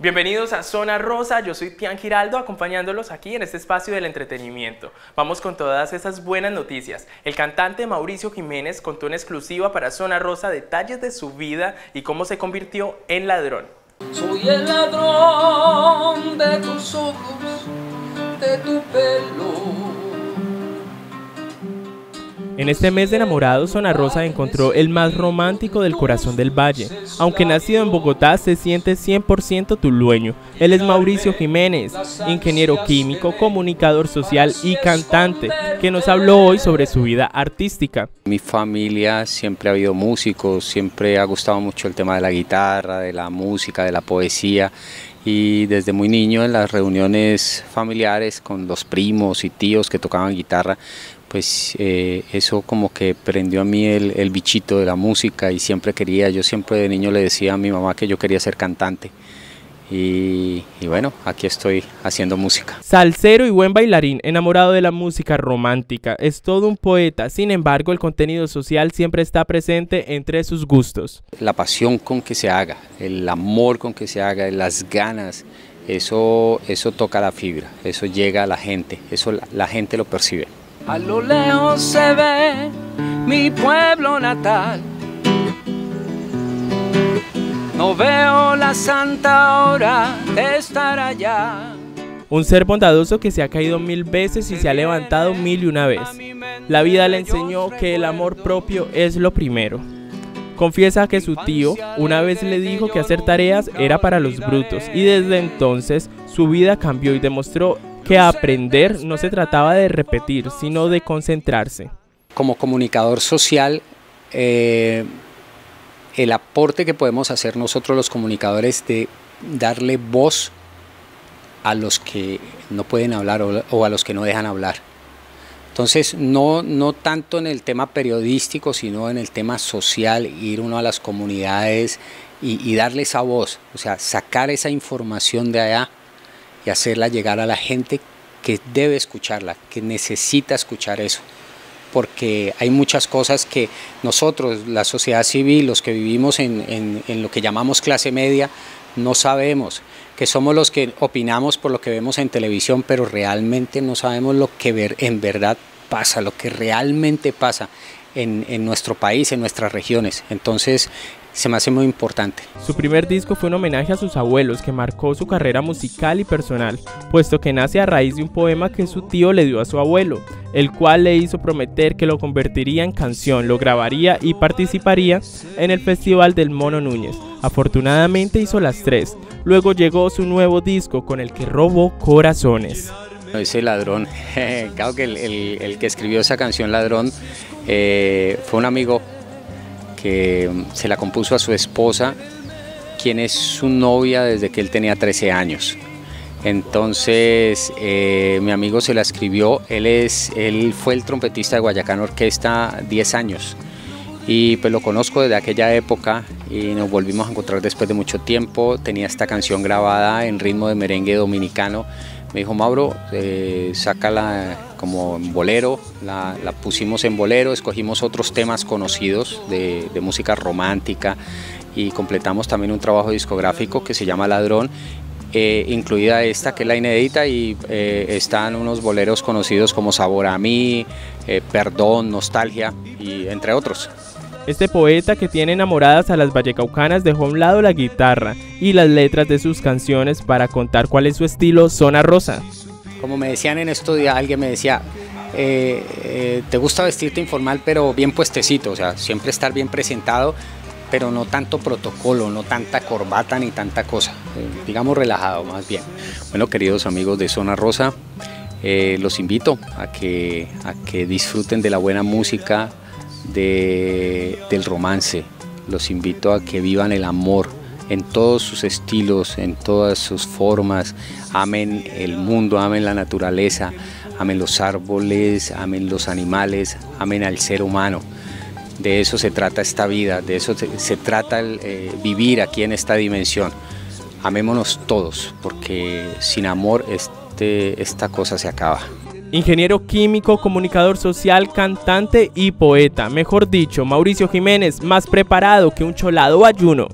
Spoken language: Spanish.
Bienvenidos a Zona Rosa, yo soy Tian Giraldo acompañándolos aquí en este espacio del entretenimiento. Vamos con todas esas buenas noticias. El cantante Mauricio Jiménez contó en exclusiva para Zona Rosa detalles de su vida y cómo se convirtió en ladrón. Soy el ladrón de tus ojos, de tu pelo en este mes de enamorados, Zona Rosa encontró el más romántico del corazón del valle. Aunque nacido en Bogotá, se siente 100% tulueño. Él es Mauricio Jiménez, ingeniero químico, comunicador social y cantante, que nos habló hoy sobre su vida artística. Mi familia siempre ha habido músicos, siempre ha gustado mucho el tema de la guitarra, de la música, de la poesía y desde muy niño en las reuniones familiares con los primos y tíos que tocaban guitarra, pues eh, eso como que prendió a mí el, bichito de la música y siempre quería, yo siempre de niño le decía a mi mamá que yo quería ser cantante. Y, y, bueno, aquí estoy haciendo música. Salsero y buen bailarín, enamorado de la música romántica, es todo un poeta, sin embargo el contenido social siempre está presente entre sus gustos. La pasión con que se haga, el amor con que se haga, las ganas, eso, eso toca la fibra, eso llega a la gente, eso la gente lo percibe. A lo lejos se ve mi pueblo natal. No veo la santa hora de estar allá. Un ser bondadoso que se ha caído mil veces y se ha levantado mil y una vez. La vida le enseñó que el amor propio es lo primero. Confiesa que su tío una vez le dijo que hacer tareas era para los brutos y desde entonces su vida cambió y demostró que aprender no se trataba de repetir, sino de concentrarse. Como comunicador social, eh, el aporte que podemos hacer nosotros los comunicadores de darle voz a los que no pueden hablar o, a los que no dejan hablar. Entonces, no, no tanto en el tema periodístico, sino en el tema social, ir uno a las comunidades y, y darle esa voz, o sea, sacar esa información de allá y hacerla llegar a la gente que debe escucharla, que necesita escuchar eso. Porque hay muchas cosas que nosotros, la sociedad civil, los que vivimos en, lo que llamamos clase media, no sabemos, que somos los que opinamos por lo que vemos en televisión, pero realmente no sabemos lo que en verdad pasa, lo que realmente pasa en, en nuestro país, en nuestras regiones. Entonces se me hace muy importante. Su primer disco fue un homenaje a sus abuelos que marcó su carrera musical y personal, puesto que nace a raíz de un poema que su tío le dio a su abuelo, el cual le hizo prometer que lo convertiría en canción, lo grabaría y participaría en el Festival del Mono Núñez. Afortunadamente hizo las tres. Luego llegó su nuevo disco con el que robó corazones. Ese ladrón, claro que el, que escribió esa canción Ladrón eh, fue un amigo que se la compuso a su esposa, quien es su novia desde que él tenía 13 años. Entonces eh, mi amigo se la escribió, él, es, él fue el trompetista de Guayacán Orquesta 10 años. Y pues lo conozco desde aquella época y nos volvimos a encontrar después de mucho tiempo, tenía esta canción grabada en ritmo de merengue dominicano me dijo, Mauro, eh, sácala como en bolero, la, pusimos en bolero, escogimos otros temas conocidos de, música romántica y completamos también un trabajo discográfico que se llama Ladrón, eh, incluida esta que es la inédita y eh, están unos boleros conocidos como Sabor a mí, Perdón, Nostalgia y entre otros. Este poeta que tiene enamoradas a las vallecaucanas dejó a un lado la guitarra y las letras de sus canciones para contar cuál es su estilo zona rosa. Como me decían en estos días, alguien me decía, eh, eh, te gusta vestirte informal pero bien puestecito, o sea, siempre estar bien presentado, pero no tanto protocolo, no tanta corbata ni tanta cosa, eh, digamos relajado más bien. Bueno, queridos amigos de Zona Rosa, los invito a que, a que disfruten de la buena música, del romance. Los invito a que vivan el amor en todos sus estilos, en todas sus formas. Amen el mundo, amen la naturaleza, amen los árboles, amen los animales, amen al ser humano. De eso se trata esta vida, de eso se, trata eh, vivir aquí en esta dimensión. Amémonos todos, porque sin amor este, esta cosa se acaba. Ingeniero químico, comunicador social, cantante y poeta. Mejor dicho, Mauricio Jiménez, más preparado que un cholado ayuno.